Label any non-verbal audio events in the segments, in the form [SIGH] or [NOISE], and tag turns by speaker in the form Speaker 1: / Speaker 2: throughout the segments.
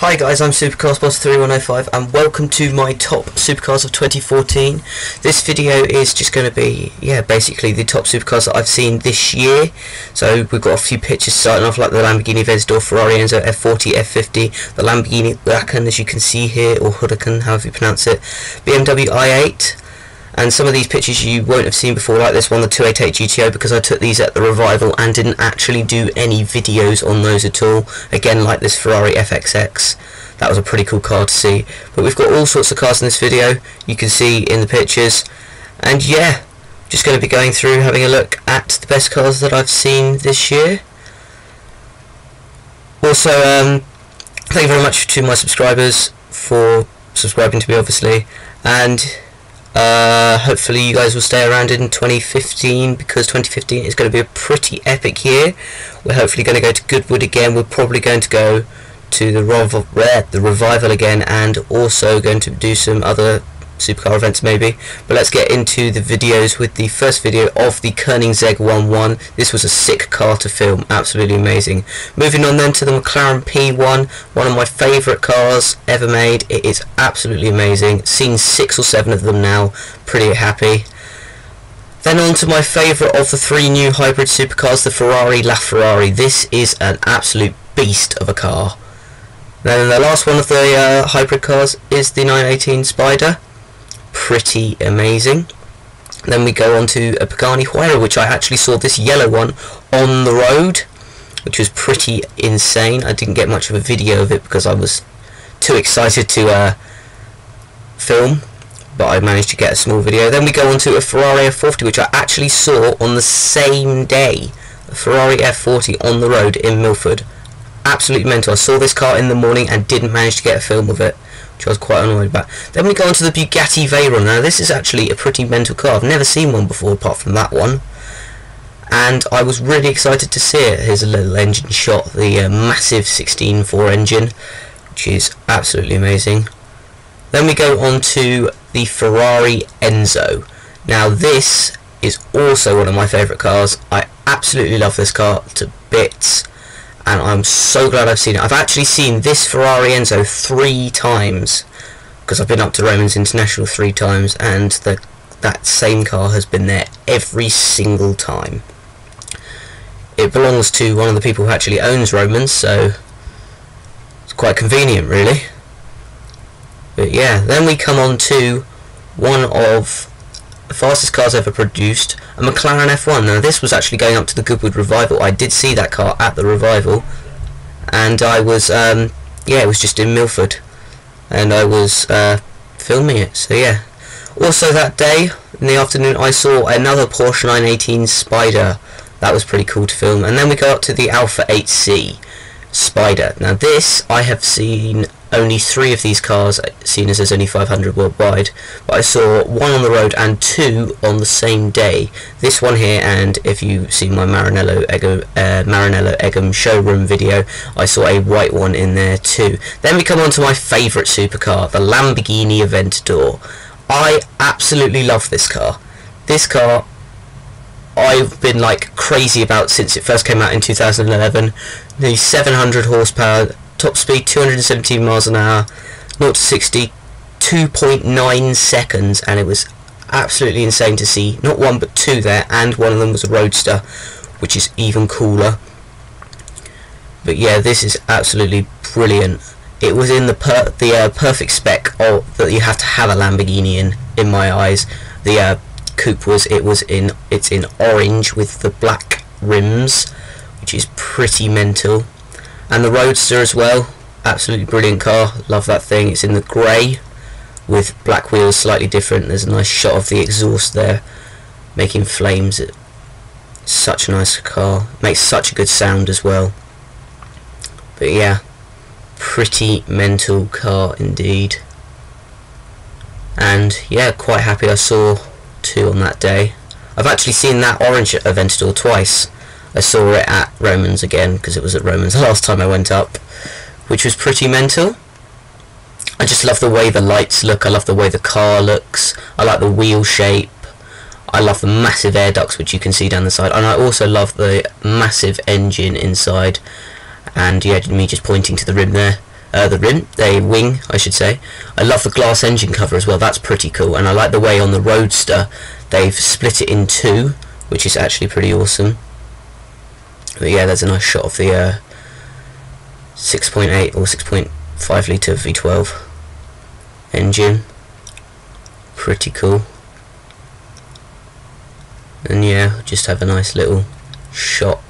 Speaker 1: Hi guys, I'm SupercarsBoss3105 and welcome to my top supercars of 2014. This video is just going to be, yeah, basically the top supercars that I've seen this year. So we've got a few pictures starting off like the Lamborghini Aventador, Ferrari Enzo F40, F50, the Lamborghini Huracan as you can see here, or Huracan, however you pronounce it, BMW i8, and some of these pictures you won't have seen before like this one the 288 GTO because I took these at the revival and didn't actually do any videos on those at all. Again like this Ferrari FXX that was a pretty cool car to see. But we've got all sorts of cars in this video you can see in the pictures. And yeah just going to be going through having a look at the best cars that I've seen this year. Also um, thank you very much to my subscribers for subscribing to me obviously. And uh, hopefully you guys will stay around in 2015 because 2015 is going to be a pretty epic year. We're hopefully going to go to Goodwood again. We're probably going to go to the, Rev the Revival again and also going to do some other supercar events maybe. But let's get into the videos with the first video of the Koenigsegg 1-1. This was a sick car to film, absolutely amazing. Moving on then to the McLaren P1, one of my favourite cars ever made. It is absolutely amazing. Seen six or seven of them now, pretty happy. Then on to my favourite of the three new hybrid supercars, the Ferrari LaFerrari. This is an absolute beast of a car. Then the last one of the uh, hybrid cars is the 918 Spider pretty amazing. Then we go on to a Pagani Huayra, which I actually saw this yellow one on the road, which was pretty insane. I didn't get much of a video of it because I was too excited to uh, film, but I managed to get a small video. Then we go on to a Ferrari F40, which I actually saw on the same day. A Ferrari F40 on the road in Milford. Absolutely mental. I saw this car in the morning and didn't manage to get a film of it which I was quite annoyed about. Then we go on to the Bugatti Veyron. Now this is actually a pretty mental car. I've never seen one before apart from that one. And I was really excited to see it. Here's a little engine shot, the uh, massive 16.4 engine, which is absolutely amazing. Then we go on to the Ferrari Enzo. Now this is also one of my favourite cars. I absolutely love this car to bits and I'm so glad I've seen it. I've actually seen this Ferrari Enzo three times because I've been up to Romans International three times and the, that same car has been there every single time. It belongs to one of the people who actually owns Romans so it's quite convenient really. But yeah, then we come on to one of the fastest cars ever produced, a McLaren F1. Now this was actually going up to the Goodwood Revival. I did see that car at the Revival, and I was, um, yeah, it was just in Milford, and I was uh, filming it. So yeah. Also that day in the afternoon, I saw another Porsche 918 Spider. That was pretty cool to film. And then we go up to the Alfa 8C Spider. Now this I have seen only three of these cars, seen as there's only 500 worldwide, but I saw one on the road and two on the same day. This one here, and if you see my Maranello Egham, uh, Maranello Egham showroom video, I saw a white one in there too. Then we come on to my favourite supercar, the Lamborghini Aventador. I absolutely love this car. This car I've been like crazy about since it first came out in 2011. The 700 horsepower, top speed 217 miles an hour, 0 to 60, 2.9 seconds, and it was absolutely insane to see not one but two there, and one of them was a roadster, which is even cooler. But yeah, this is absolutely brilliant. It was in the per the uh, perfect spec of that you have to have a Lamborghini in, in my eyes. The uh, coupe was it was in it's in orange with the black rims which is pretty mental and the roadster as well. Absolutely brilliant car. Love that thing. It's in the grey with black wheels slightly different. There's a nice shot of the exhaust there making flames. Such a nice car. Makes such a good sound as well. But yeah pretty mental car indeed. And yeah quite happy I saw two on that day. I've actually seen that orange Aventador twice. I saw it at Romans again because it was at Romans the last time I went up, which was pretty mental. I just love the way the lights look. I love the way the car looks. I like the wheel shape. I love the massive air ducts which you can see down the side. And I also love the massive engine inside. And yeah, me just pointing to the rim there. uh, the rim, the wing, I should say. I love the glass engine cover as well. That's pretty cool, and I like the way on the Roadster they've split it in two, which is actually pretty awesome. But yeah, there's a nice shot of the uh, 6.8 or 6.5 litre V12 engine. Pretty cool. And yeah, just have a nice little shot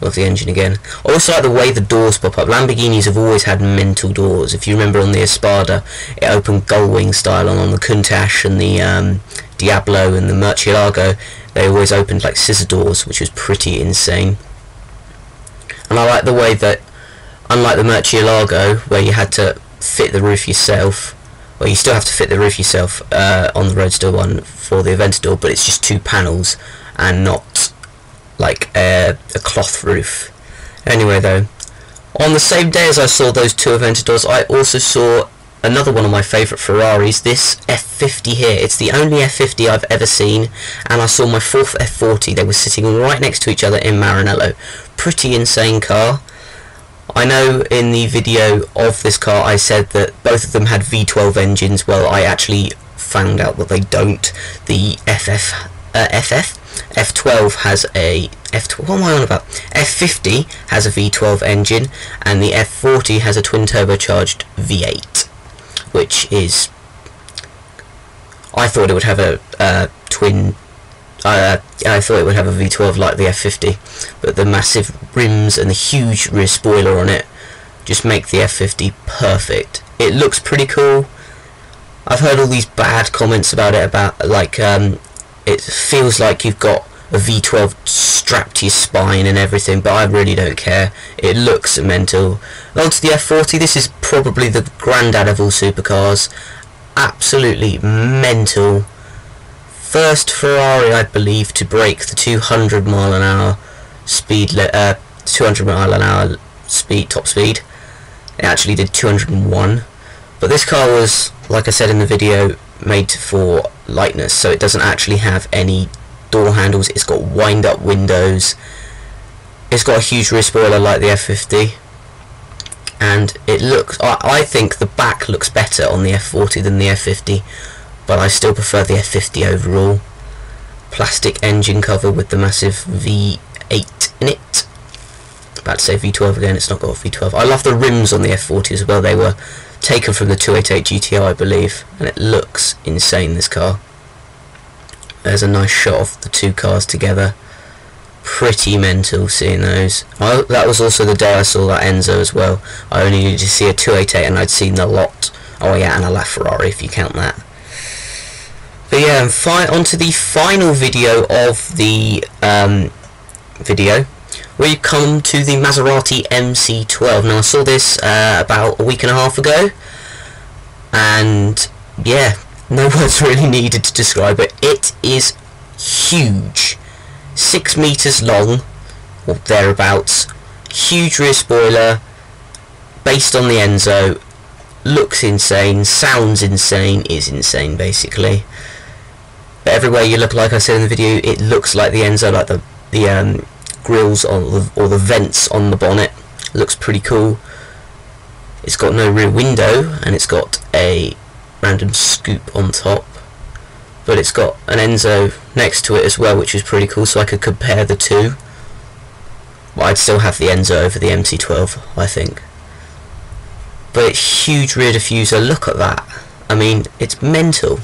Speaker 1: of the engine again. I also like the way the doors pop up. Lamborghinis have always had mental doors. If you remember on the Espada, it opened gullwing style, and on the Countach and the um, Diablo and the Murcielago, they always opened like scissor doors, which was pretty insane. And I like the way that, unlike the Murcielago, where you had to fit the roof yourself, well, you still have to fit the roof yourself uh, on the Roadster one for the Aventador, but it's just two panels and not like a, a cloth roof. Anyway, though, on the same day as I saw those two Aventadors, I also saw another one of my favourite Ferraris, this F50 here. It's the only F50 I've ever seen, and I saw my fourth F40. They were sitting right next to each other in Maranello. Pretty insane car. I know in the video of this car I said that both of them had V12 engines. Well, I actually found out that they don't. The FF, uh, FF F12 has a F12. what am I on about? F50 has a V12 engine, and the F40 has a twin turbocharged V8, which is. I thought it would have a uh, twin. Uh, I thought it would have a V12 like the F50, but the massive rims and the huge rear spoiler on it just make the F50 perfect. It looks pretty cool. I've heard all these bad comments about it, about like um, it feels like you've got a V12 strapped to your spine and everything, but I really don't care. It looks mental. On to the F40, this is probably the granddad of all supercars. Absolutely mental. First Ferrari, I believe, to break the 200 mile an hour speed, uh, 200 mile an hour speed, top speed. It actually did 201. But this car was, like I said in the video, made for lightness so it doesn't actually have any door handles it's got wind up windows it's got a huge rear spoiler like the F50 and it looks I, I think the back looks better on the F40 than the F50 but I still prefer the F50 overall. Plastic engine cover with the massive V8 in it. About to say V12 again it's not got a V12 I love the rims on the F40 as well they were taken from the 288 GTO I believe and it looks insane this car there's a nice shot of the two cars together. Pretty mental seeing those. I, that was also the day I saw that Enzo as well. I only needed to see a 288 and I'd seen the lot. Oh yeah and a LaFerrari if you count that. But yeah and fi onto the final video of the um, video. We come to the Maserati MC12. Now I saw this uh, about a week and a half ago, and yeah, no [LAUGHS] words really needed to describe it. It is huge, six meters long, or thereabouts. Huge rear spoiler, based on the Enzo. Looks insane, sounds insane, is insane basically. But everywhere you look, like I said in the video, it looks like the Enzo, like the the um, grills on the, or the vents on the bonnet looks pretty cool it's got no rear window and it's got a random scoop on top. But it's got an Enzo next to it as well which is pretty cool so I could compare the two. But I'd still have the Enzo over the MC12 I think. But it's huge rear diffuser look at that. I mean it's mental.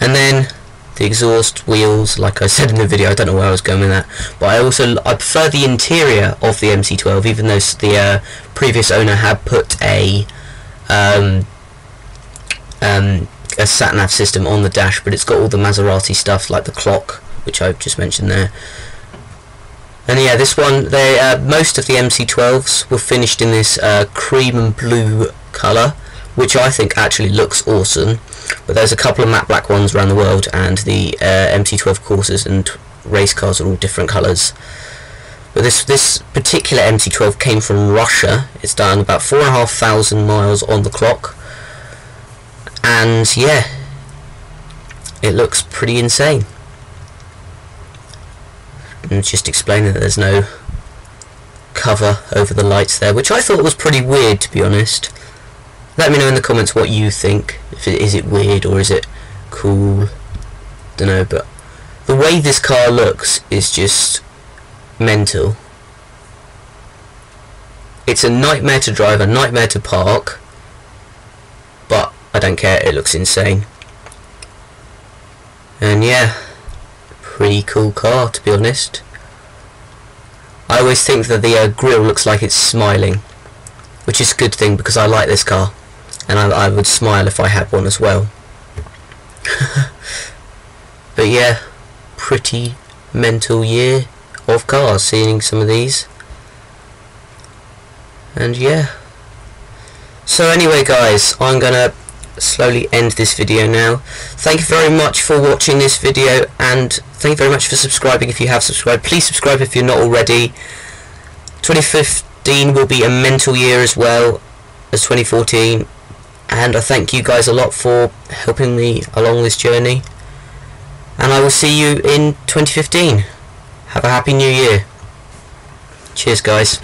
Speaker 1: And then the exhaust wheels like I said in the video I don't know where I was going with that but I also I prefer the interior of the MC12 even though the uh, previous owner had put a um, um, a sat nav system on the dash but it's got all the Maserati stuff like the clock which I've just mentioned there and yeah this one they uh, most of the MC12s were finished in this uh, cream and blue colour which I think actually looks awesome but there's a couple of matte black ones around the world and the uh, MC12 Corsas and race cars are all different colours. But this this particular MC12 came from Russia. It's done about four and a half thousand miles on the clock, and yeah, it looks pretty insane. And just explaining that there's no cover over the lights there, which I thought was pretty weird to be honest. Let me know in the comments what you think. If it, is it weird or is it cool? Don't know, but the way this car looks is just mental. It's a nightmare to drive, a nightmare to park, don't care, it looks insane. And yeah, pretty cool car to be honest. I always think that the uh, grille looks like it's smiling, which is a good thing because I like this car, and I, I would smile if I had one as well. [LAUGHS] but yeah, pretty mental year of cars, seeing some of these. And yeah. So anyway guys, I'm gonna slowly end this video now. Thank you very much for watching this video and thank you very much for subscribing if you have subscribed. Please subscribe if you're not already. 2015 will be a mental year as well as 2014 and I thank you guys a lot for helping me along this journey and I will see you in 2015. Have a happy new year. Cheers guys.